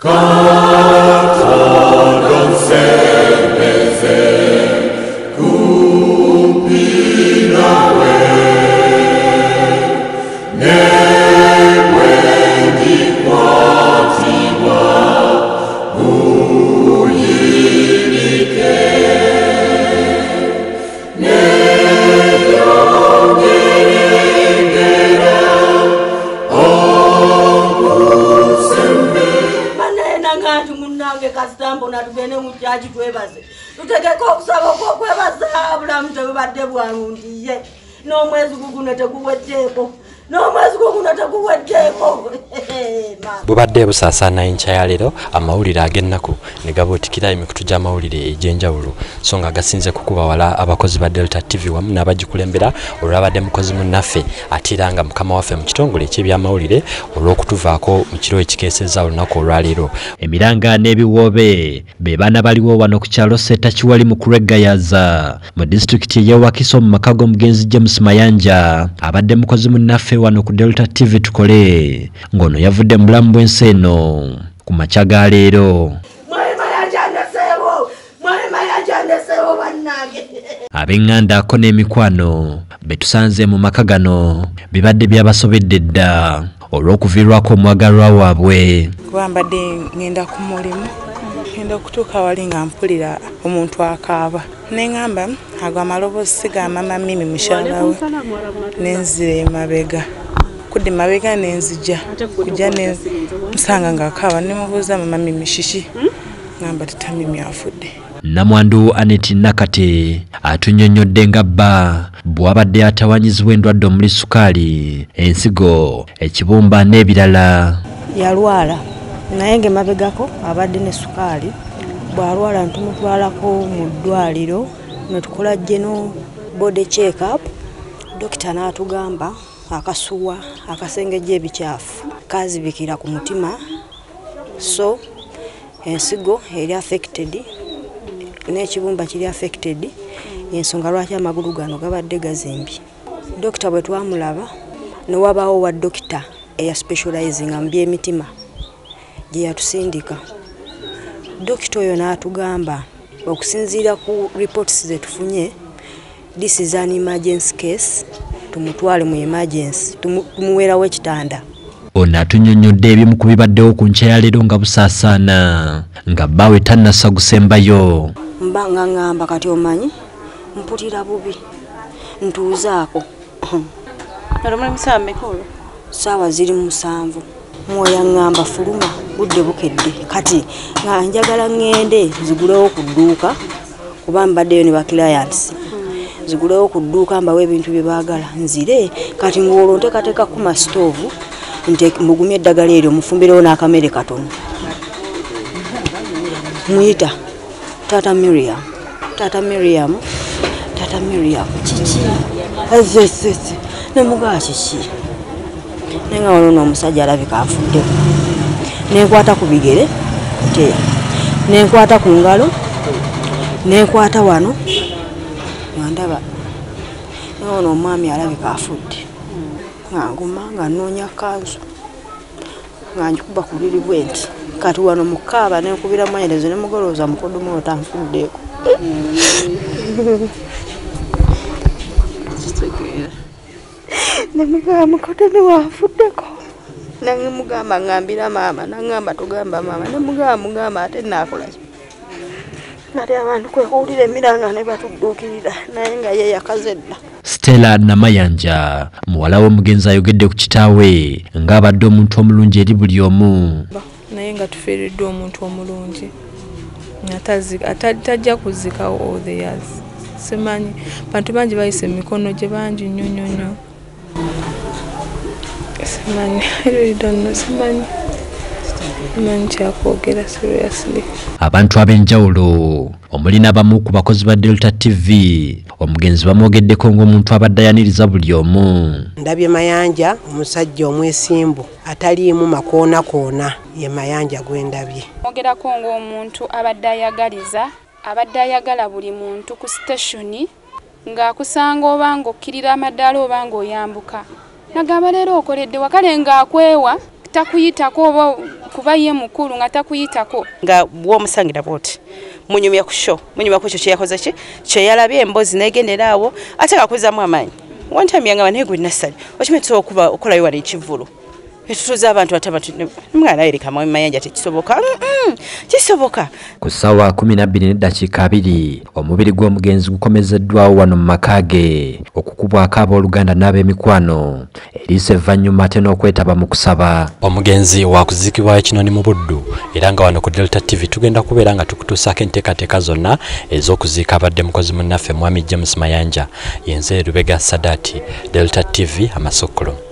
Come. Mukyaki twebaze tutegeka okusaba okwokwebaza bulamu tebubadde guguno teguweddeeko n'omwezi guguno teguweddeeko bubadde busaasaana enkya ya leero amawulire ag'ennaku. Ne gabuutikira emikutu gy'amawulire egy'enjawulo so nga gasinze kukuba wala abakozi ba delta tv wamu n'abagikulembera olwabadde mukozi munnaffe ate era nga mukama waffe mu kitongole eky'ebyamawulire olw'okutuvaako mu kiro ekikeeseza olunaku olwaleero. Emiranga n'ebiwoobe be baana baliwo wano ku kyalo setakiwali mu kureggayaza mu disitulikiti ey'ewakiso mu maka g'omugenzi james mayanja. Abadde mukozi munnaffe wano ku delta tv tukole. Ng'ono yavudde mu bulamu bw'ensi eno ku makya ga leero. Bannange! Ab'eŋŋandako n'emikwano be tusanze mu maka gano bibadde byabasobedde dda olw'okuviirwako omwagalwa waabwe. Kuba mbadde ngenda ku mulimu ngenda okutuuka wali nga mpulira omuntu akaaba. Neŋŋamba ago amaloboozi si ga mama mimi mukyala we. Nenzira emabega kudde mabega nenzija kujja nsanga ngaakaaba nemubuuza mama mimi kiki ŋamba tata mimi afudde. Namwandu anet nakate atunyonyodde nga bba. Bw'abadde atawanyizibwa endwadde omuli sukaali ensigo ekibumba n'ebirala. Yalwala naye ngaemabegako abadde ne sukaali bwalwala ntumutwalako mu ddwaliro netukola geno body checkup. Dokita n'atugamba akasuwa akasengejja ebikyafu kazibikira ku mutima so ensigo eri affected n'ekibumba kiri affected ensonga lwaki amagulu gano gabadde gazimbye. Dokita bwe twamulaba newabaawo wa dokita eya specializinga mu byemitima gye yatusindika. Dokita oyo n'atugamba okusinziira ku reports zetufunye this is an emergency case tumutwale mu emergency tumu- tumuweerawo ekitanda. Ono atunyonyodde ebimu ku bibaddewo ku nkya ya leero nga busaasaana nga bbaawe tannassa gusembayo mba nga ŋŋamba kati omanyi mpulira bubi ntuuzaako. Olwo mulimu ssaawa mmeka olwo? saawa ziri musanvu mwoya ŋŋamba fuluma budde bukedde. Kati nga njagala ŋŋende zigulewo ku dduuka kuba mbaddeyo ne baclients. Zigulewo ku dduuka mbawo ebintu bye baagala nzire. Kati ng'olwo nteekateeka ku masitoovu nte- mugumye eddagala eryo mufumbirewo n'akamere katono. Muyita tata miriam tata miriam tata miriam kiki? Nemugaa kiki naye nga waliwo n'omusajja alabika afuddeko. Nenkwata ku bigere te. Nenkwata ku ngalo nenkwata wano. Nga ndaba naye ono omwami alabika afudde. Nga nguma nga nnoonya kanzu nga njikuba ku biri bwe nti kati wano mukaaba nenkubira mwanyerezo nemugolooza mukodomu oyo nemugamba mukodomi wanfuddeko nemugamba ŋŋambira maama. Naŋŋamba tugamba maama. Nemugamba mugamba ate naakolaki ate abantu kwekuwulira emiranga ne batudduukirira naye nga ye yakaze dda. Stella namayanja muwala w'omugenzi ayogedde ku kitaawe ng'abadde omuntu omulungi eri buli omu. Naye nga tufiiriddwa omuntu omulungi. Tajja kuzikawo all the years. Simanyi bantu bangi bayise mu mikono gye bangi nnyo nnyo nnyo simanyi I really don't know, simanyi simanyi kyakwogera seriously. Abantu ab'enjawulo omuli n'abamu ku bakozi ba delta tv omugenzi bamwogeddeko ng'omuntu abadde ayaniriza buli omu. Ndabye mayanja omusajja omwesimbu ataliimu makoonakona ye mayanja gwe ndabye. Mwogerako ng'omuntu abadde ayagaliza abadde ayagala buli muntu ku siteshoni ng'akusanga oba ng'okkirira amadaala oba ng'oyambuka nagamba leero okoledde wakale ng'akwewa takuyitako oba kuba ye mukulu nga takuyitako. Nga bwomusangira bwoti munyumya ku sho munyumya ku ekyo kyeyakoze ki? Kyeyalabye emboozi negendera awo ate ngakuzamu amaanyi. Wantamyanga naye gwe nassali okimanyi tusobola okuba okolayo wano ekivulu etutuza abantu atamwana erika mayanja tekisoboka. Kisoboka. Ku ssaawa 12 n'eddakiika 2 omubiri gw'omugenzi gukomezeddwawo wano mu maka ge okukubwako abooluganda n'ab'emikwano. Eriisa evvannyuma ate n'okwetaba mu kusaba. Omugenzi waakuziikibwayo ekinoni mu buddu era nga wano ku delta tv tugenda kubeera nga tukutuusaako enteekateeka zonna ez'okuziika abadde mukozi munnaffe mwami james mayanja. Yenze lubega sadaati delta tv amasokolo. Kata